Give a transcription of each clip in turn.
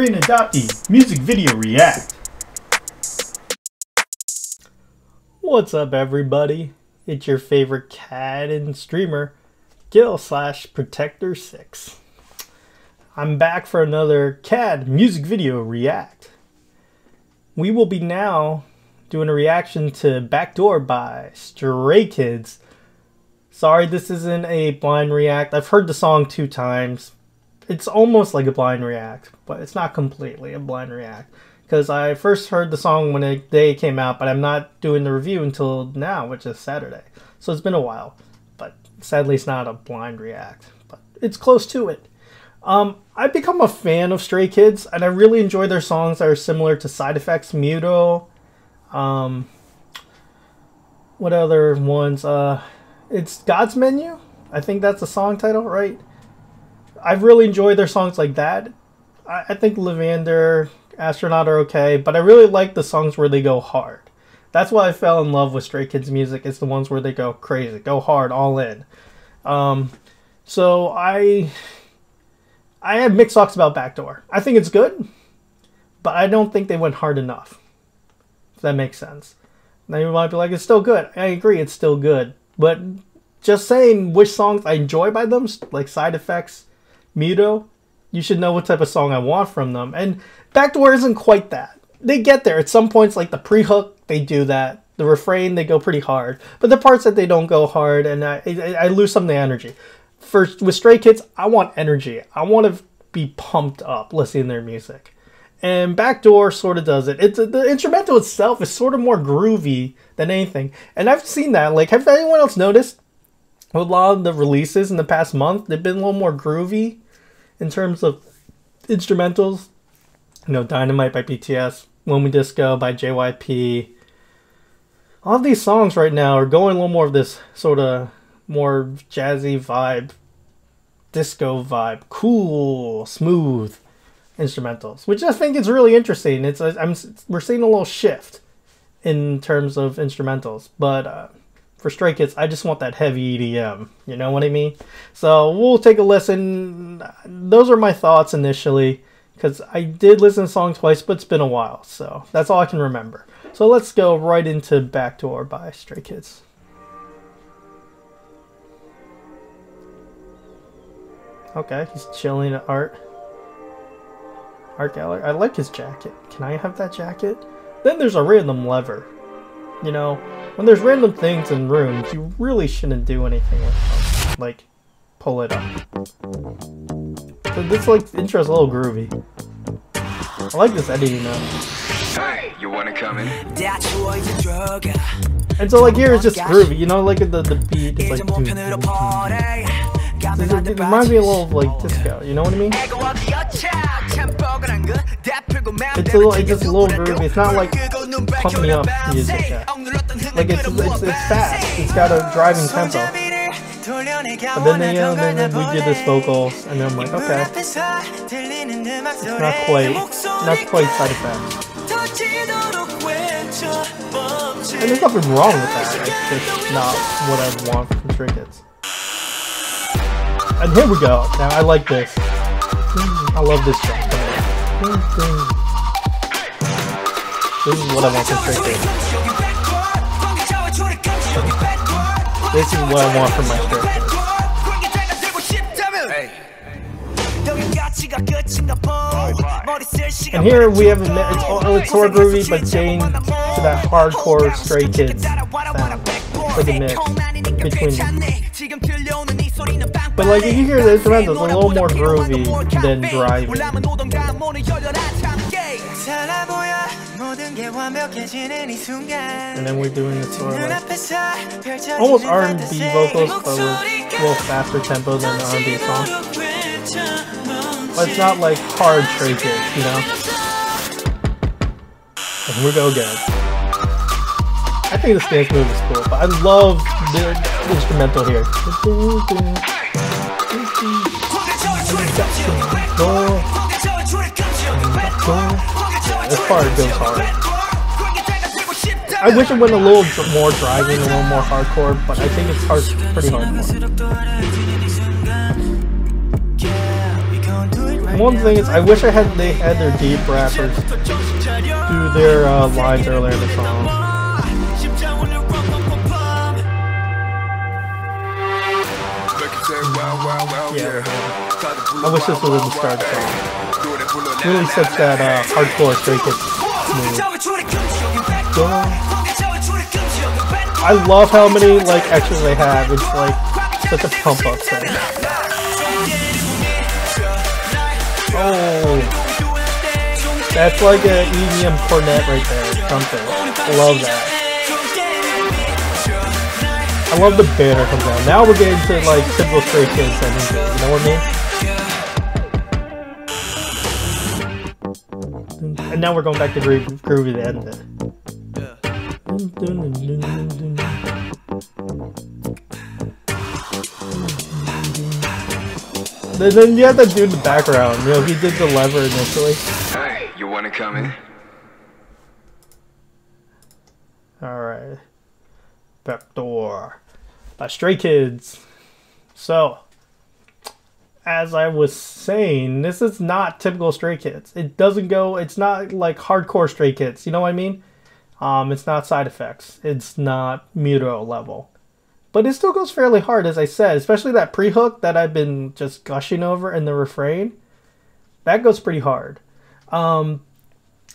Korean Adoptee Music Video React. What's up, everybody? It's your favorite cat and streamer, Gil slash Protector6. I'm back for another CAD music video react. We will be now doing a reaction to Backdoor by Stray Kids. Sorry, this isn't a blind react. I've heard the song two times, it's almost like a blind react, but it's not completely a blind react. Because I first heard the song when it, day came out, but I'm not doing the review until now, which is Saturday. So it's been a while, but sadly it's not a blind react, but it's close to it. Um, I've become a fan of Stray Kids, and I really enjoy their songs that are similar to Side Effects, Muto. Um, what other ones? Uh, it's God's Menu. I think that's the song title, right? I've really enjoyed their songs like that. I, I think Levanter, Astronaut are okay, but I really like the songs where they go hard. That's why I fell in love with Stray Kids music. It's the ones where they go crazy, go hard, all in. Um, so I, I have mixed thoughts about Backdoor. I think it's good, but I don't think they went hard enough. If that makes sense. Now you might be like, it's still good. I agree, it's still good, but just saying which songs I enjoy by them, like Side Effects, Muto, you should know what type of song I want from them. And Backdoor isn't quite that. They get there. At some points, like the pre-hook, they do that. The refrain, they go pretty hard. But the parts that they don't go hard, and I, I, I lose some of the energy. First, with Stray Kids, I want energy. I want to be pumped up listening to their music. And Backdoor sort of does it. It's the instrumental itself is sort of more groovy than anything. And I've seen that. Like, have anyone else noticed? a lot of the releases in the past month, they've been a little more groovy in terms of instrumentals. You know, Dynamite by BTS, When We Disco by JYP. All of these songs right now are going a little more of this sort of more jazzy vibe, disco vibe, cool, smooth instrumentals, which I think is really interesting. It's I'm we're seeing a little shift in terms of instrumentals, but uh, for Stray Kids, I just want that heavy EDM. You know what I mean? So we'll take a listen. Those are my thoughts initially, because I did listen to the song twice, but it's been a while, so that's all I can remember. So let's go right into Backdoor by Stray Kids. Okay, he's chilling at art. Art gallery. I like his jacket. Can I have that jacket? Then there's a random lever. You know, when there's random things in rooms, you really shouldn't do anything with them. Like, pull it up. So this like intro's a little groovy. I like this editing now. Hey, you wanna come in? And so like here it's just groovy, you know, like the the beat is like. Doo, doo, doo, it, it reminds me a little of like disco, you know what I mean? It's a little, it's just a little groovy. It's not like pump me up music. Yeah. Like it's, it's it's fast. It's got a driving tempo. But then they, uh, then, then we did this vocals, and then I'm like, okay, it's not quite, not quite side effects. And there's nothing wrong with that. It's just not what I want from Kids. And here we go. Now I like this. I love this track. This is what I want from Stray Kids. This is what I want from my Stray And here we have a, it's, oh, it's more groovy, but changed to that hardcore Stray Kids sound. Like a mix between but like you hear the instrumentals, a little more groovy than driving. And then we're doing this sort of like almost R&B vocals, but with a little faster tempo than the R&B song. But it's not like hard Kids, you know? And here we go again. I think this dance move is cool, but I love the instrumental here. This part goes hard. I wish it went a little more driving, a little more hardcore, but I think it's hard, pretty hardcore. one thing is, I wish I had they had their deep rappers do their uh, lines earlier in the song. Yeah, I wish this was at the start song. Really sets that uh, hardcore Stray Kids I love how many like extras they have. It's like such a pump up thing. Oh, that's like an EDM cornet right there. Something. Love that. I love the banner comes out. Now we're getting to like typical Stray Kids energy. You know what I mean? And now we're going back to groovy, groovy to end it. And then you have dude in the background. You know, he did the lever initially. Hey, you want to come in? Backdoor. By Stray Kids. So, as I was saying, this is not typical Stray Kids. It doesn't go, it's not like hardcore Stray Kids. You know what I mean? Um, it's not side effects. It's not Miroh level. But it still goes fairly hard, as I said, especially that pre hook that I've been just gushing over in the refrain. That goes pretty hard. Um,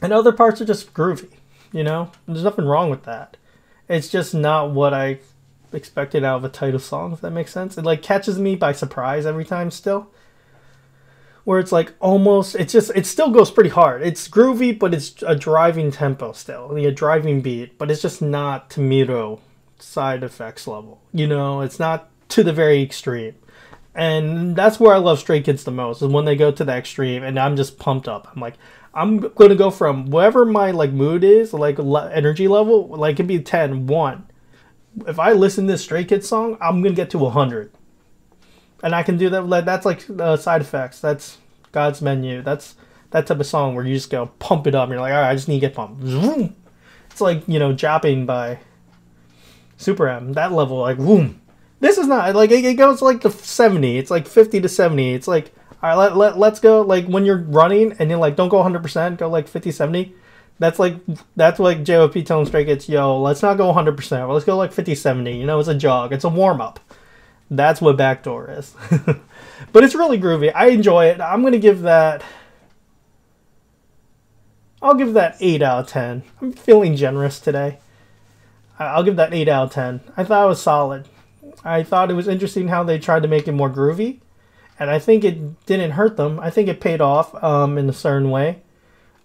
and other parts are just groovy, you know? There's nothing wrong with that. It's just not what I expected out of a title song, if that makes sense. It like catches me by surprise every time still. Where it's like almost, it's just, it still goes pretty hard. It's groovy, but it's a driving tempo still, a driving beat, but it's just not to Tomito side effects level. You know, it's not to the very extreme. And that's where I love Stray Kids the most, is when they go to the extreme and I'm just pumped up. I'm like, I'm going to go from whatever my like mood is, like energy level, like it could be 10, 1. If I listen to this Stray Kids song, I'm going to get to 100. And I can do that. Like, that's like uh, side effects. That's God's menu. That's that type of song where you just go pump it up. And you're like, all right, I just need to get pumped. It's like, you know, Jopping by Super M, that level, like, boom. This is not, like, it, it goes like to 70. It's like 50 to 70. It's like, all right, let, let, let's go, like, when you're running and you're like, don't go 100%, go like 50, 70. That's like, that's like JYP telling Stray Kids, yo, let's not go 100%, let's go like 50, 70. You know, it's a jog, it's a warm up. That's what Backdoor is. but it's really groovy. I enjoy it. I'm to give that. I'll give that 8 out of 10. I'm feeling generous today. I'll give that 8 out of 10. I thought it was solid. I thought it was interesting how they tried to make it more groovy. And I think it didn't hurt them. I think it paid off um, in a certain way.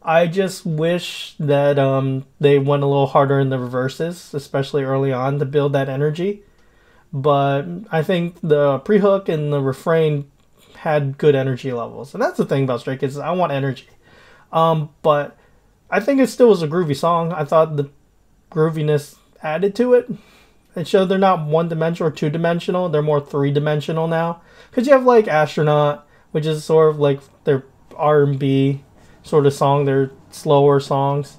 I just wish that um, they went a little harder in the reverses, especially early on, to build that energy. But I think the pre hook and the refrain had good energy levels. And that's the thing about Stray Kids, I want energy. Um, but I think it still was a groovy song. I thought the grooviness added to it. It showed they're not one dimensional or two dimensional, they're more three dimensional now. Because you have like Astronaut, which is sort of like their R&B sort of song, their slower songs.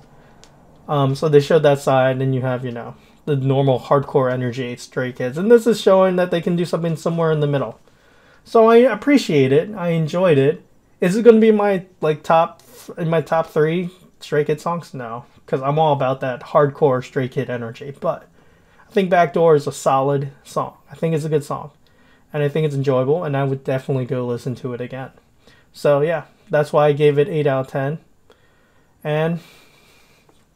Um, so they showed that side, and you have, you know, the normal hardcore energy Stray Kids. And this is showing that they can do something somewhere in the middle. So I appreciate it. I enjoyed it. Is it going to be my like top in my top three Stray Kid songs? No because I'm all about that hardcore Stray Kid energy. But I think Backdoor is a solid song. I think it's a good song. And I think it's enjoyable, and I would definitely go listen to it again. So, yeah, that's why I gave it 8 out of 10. And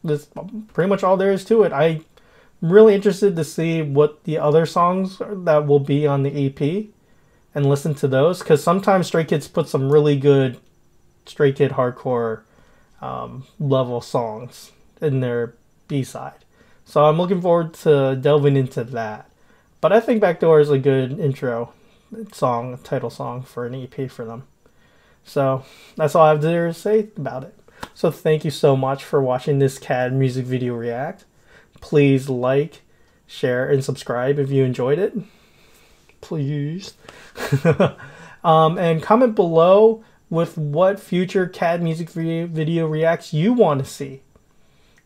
that's pretty much all there is to it. I'm really interested to see what the other songs that will be on the EP and listen to those because sometimes Stray Kids put some really good Stray Kid hardcore um, level songs in their B side. So I'm looking forward to delving into that. But I think Backdoor is a good intro song, title song for an EP for them. So that's all I have to say about it. So thank you so much for watching this CAD music video react. Please like, share, and subscribe if you enjoyed it. Please. um, and comment below with what future CAD music video reacts you want to see.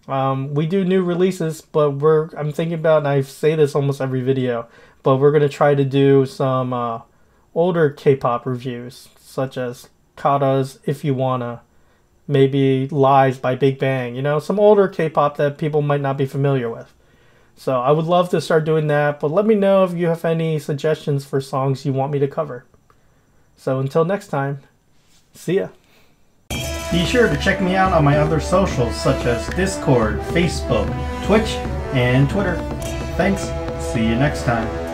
Um, we do new releases, but we're I'm thinking about, and I say this almost every video, but we're gonna try to do some uh, older K-pop reviews, such as Kata's If You Wanna, maybe Lies by Big Bang, you know, some older K pop that people might not be familiar with. So I would love to start doing that, but let me know if you have any suggestions for songs you want me to cover. So until next time, see ya. Be sure to check me out on my other socials such as Discord, Facebook, Twitch, and Twitter. Thanks. See you next time.